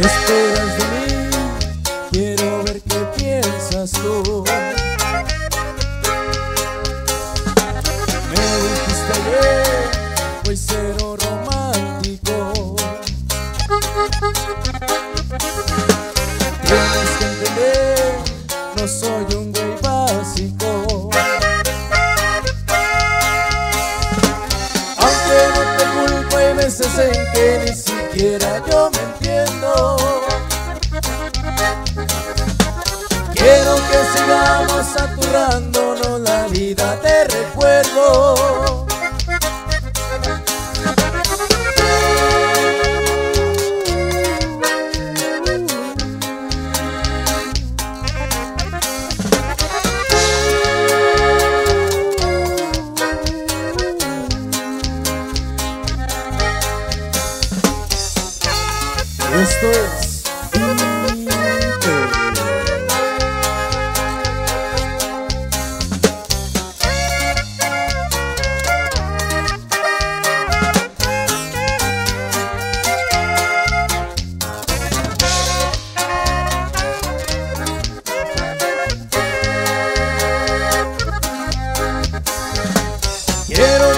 Esperas de mí? Quiero ver qué piensas tú Me dijiste ayer, fue cero romántico Tienes que entender, no soy yo veces en que ni siquiera yo me entiendo. Quiero que sigamos saturándonos la vida de recuerdo. Quiero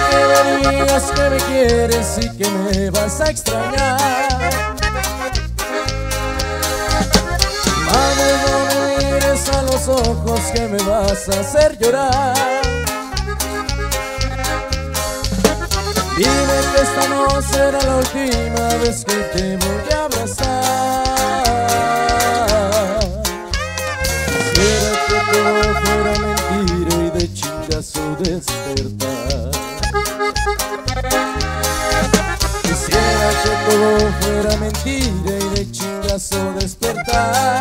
que me que me quieres y que me vas a extrañar. Que me vas a hacer llorar. Dime que esta no será la última vez que te voy a abrazar. Quisiera que todo fuera mentira y de chingazo despertar. Quisiera que todo fuera mentira y de chingazo despertar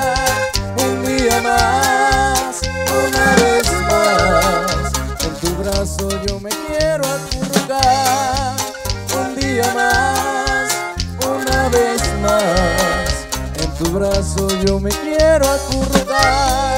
una vez más En tu brazo yo me quiero acurrucar